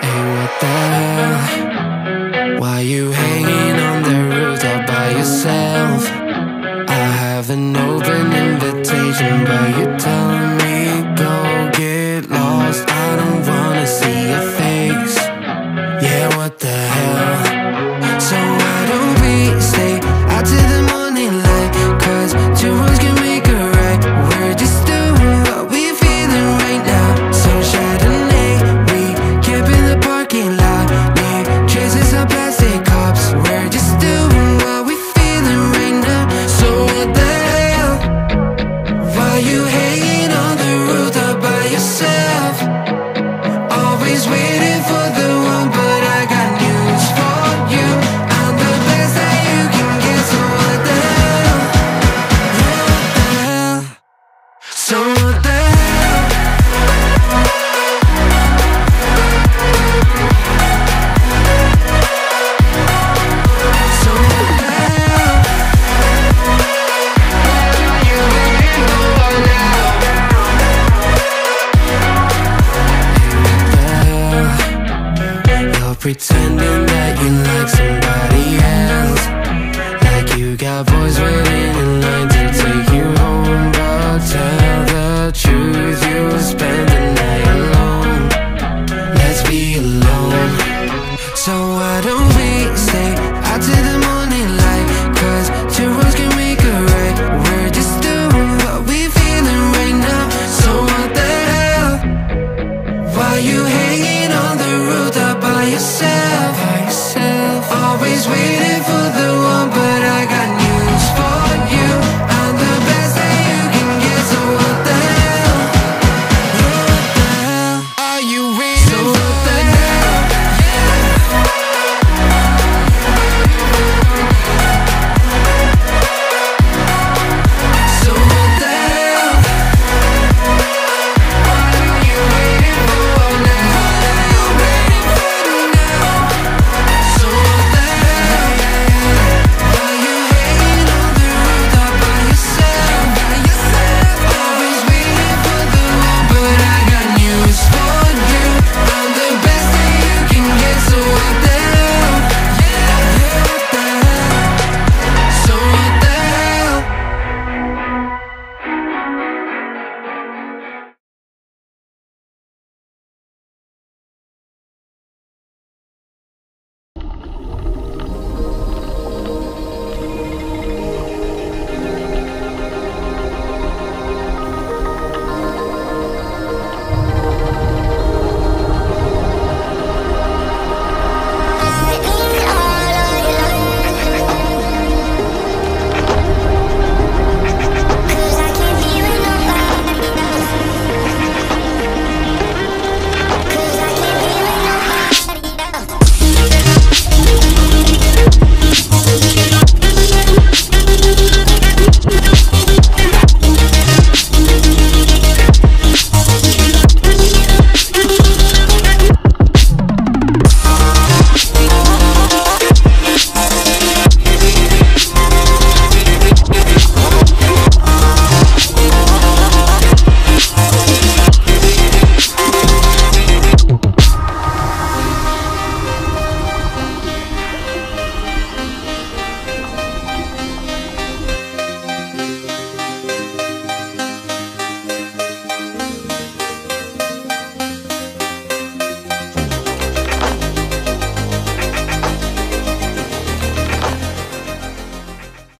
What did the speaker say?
Hey, what the hell? Why you hanging on the rooftop by yourself? Why you hanging on the road all by yourself?